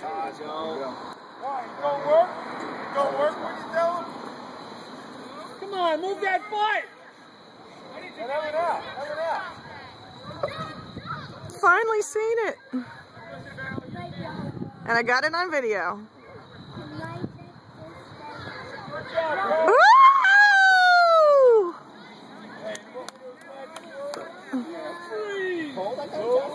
Yo. Why? Work? Work when you tell him? Come on, move that foot! Finally seen it. And I got it on video. Ooh!